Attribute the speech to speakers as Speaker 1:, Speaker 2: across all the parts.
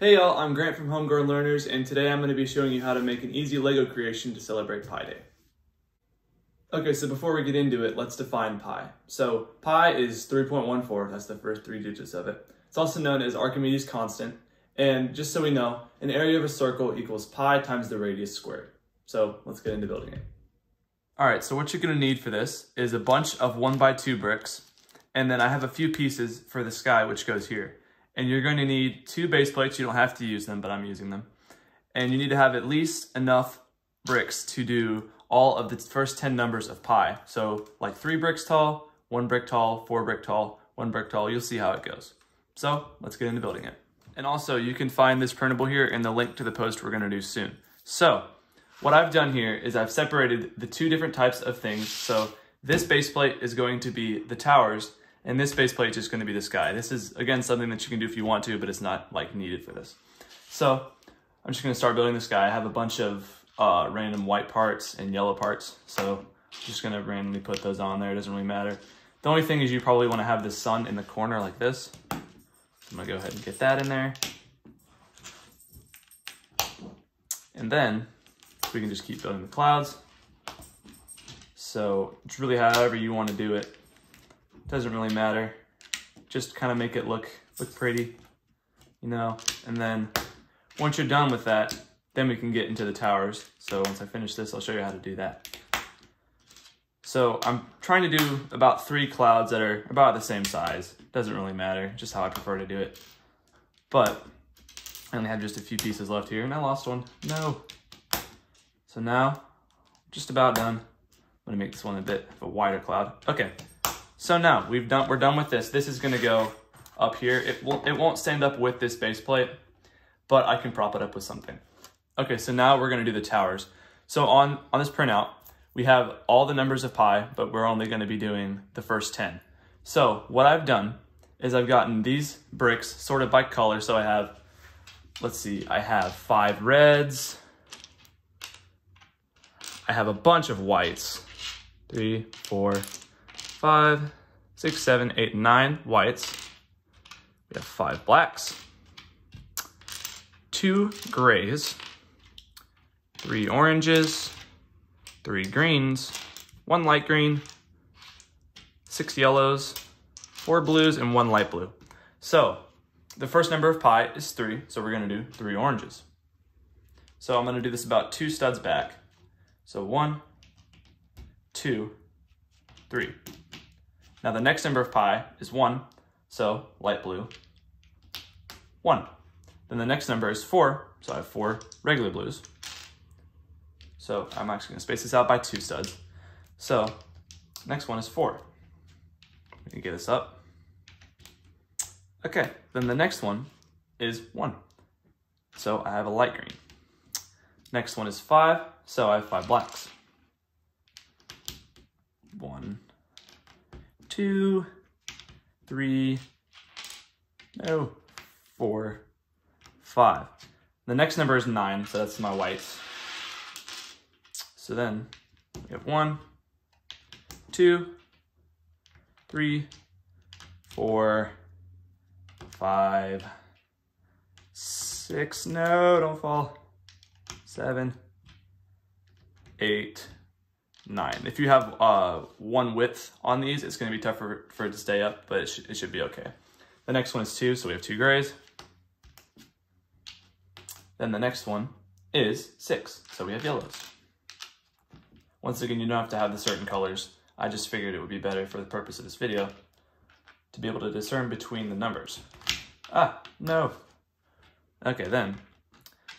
Speaker 1: Hey y'all, I'm Grant from Homegrown Learners, and today I'm going to be showing you how to make an easy Lego creation to celebrate Pi Day. Okay, so before we get into it, let's define pi. So pi is 3.14, that's the first three digits of it. It's also known as Archimedes constant, and just so we know, an area of a circle equals pi times the radius squared. So let's get into building it. All right, so what you're gonna need for this is a bunch of one by two bricks, and then I have a few pieces for the sky, which goes here. And you're going to need two base plates. You don't have to use them, but I'm using them. And you need to have at least enough bricks to do all of the first 10 numbers of pi. So like three bricks tall, one brick tall, four brick tall, one brick tall. You'll see how it goes. So let's get into building it. And also you can find this printable here in the link to the post we're gonna do soon. So what I've done here is I've separated the two different types of things. So this base plate is going to be the towers and this base plate is just gonna be the sky. This is, again, something that you can do if you want to, but it's not like needed for this. So I'm just gonna start building the sky. I have a bunch of uh, random white parts and yellow parts. So I'm just gonna randomly put those on there. It doesn't really matter. The only thing is you probably wanna have the sun in the corner like this. I'm gonna go ahead and get that in there. And then we can just keep building the clouds. So it's really however you want to do it. Doesn't really matter. Just kind of make it look look pretty, you know. And then once you're done with that, then we can get into the towers. So once I finish this, I'll show you how to do that. So I'm trying to do about three clouds that are about the same size. Doesn't really matter, just how I prefer to do it. But I only have just a few pieces left here and I lost one. No. So now, just about done. I'm gonna make this one a bit of a wider cloud. Okay, so now we've done, we're done with this. This is gonna go up here. It won't, it won't stand up with this base plate, but I can prop it up with something. Okay, so now we're gonna do the towers. So on, on this printout, we have all the numbers of pi, but we're only gonna be doing the first 10. So what I've done is I've gotten these bricks sorted by color. So I have, let's see, I have five reds. I have a bunch of whites. Three, four, five, six, seven, eight, nine whites. We have five blacks, two grays, three oranges, three greens, one light green, six yellows, four blues, and one light blue. So the first number of pi is three, so we're gonna do three oranges. So I'm gonna do this about two studs back. So one, two, three. Now the next number of pi is one, so light blue, one. Then the next number is four, so I have four regular blues. So I'm actually gonna space this out by two studs. So next one is four. We can get this up. Okay, then the next one is one. So I have a light green. Next one is five, so I have five blacks. One, two, three, no, four, five. The next number is nine, so that's my whites. So then we have one, two, three, four, five, six, no, don't fall, seven, eight, nine. If you have uh, one width on these, it's gonna be tougher for it to stay up, but it, sh it should be okay. The next one is two, so we have two grays. Then the next one is six, so we have yellows. Once again, you don't have to have the certain colors. I just figured it would be better for the purpose of this video to be able to discern between the numbers. Ah, no. Okay, then,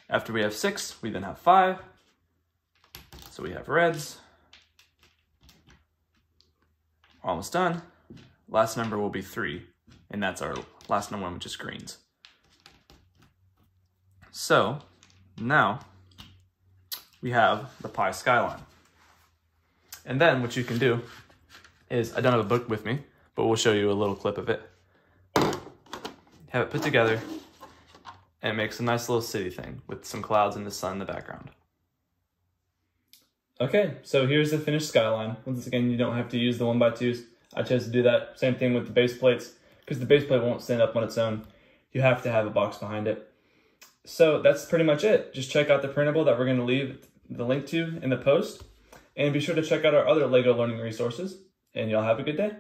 Speaker 1: after we have six, we then have five. So we have reds. Almost done. Last number will be three, and that's our last number, which is greens. So now we have the pi skyline. And then what you can do is, I don't have a book with me, but we'll show you a little clip of it. Have it put together, and it makes a nice little city thing with some clouds and the sun in the background. Okay, so here's the finished skyline. Once again, you don't have to use the one by twos. I chose to do that. Same thing with the base plates, because the base plate won't stand up on its own. You have to have a box behind it. So that's pretty much it. Just check out the printable that we're going to leave the link to in the post. And be sure to check out our other LEGO learning resources. And y'all have a good day.